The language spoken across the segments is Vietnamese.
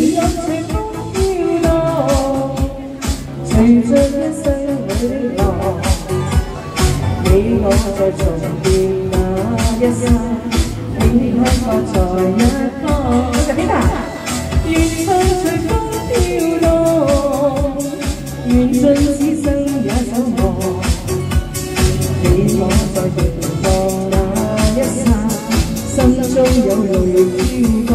一切风雨落，随着一世磊落，你我在重建那一生，你看我在一方。愿唱随风飘落，愿尽此生也守望，你我在凝望那一刹，心中有泪珠光。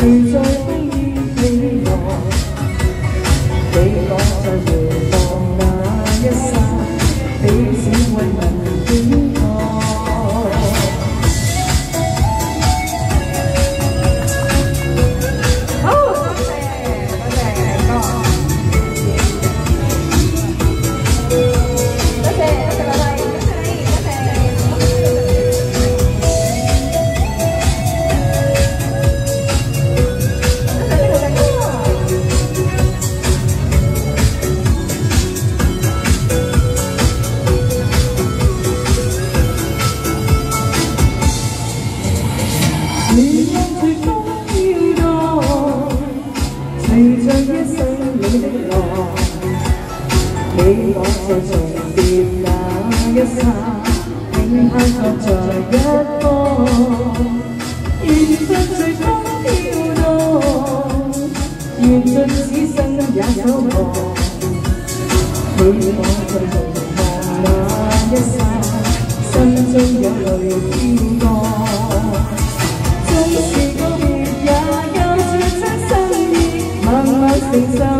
誰在？xanh những đỏ Mình có trời trời tìm đã nhất xa không yêu đâu Nhìn dân sĩ xanh so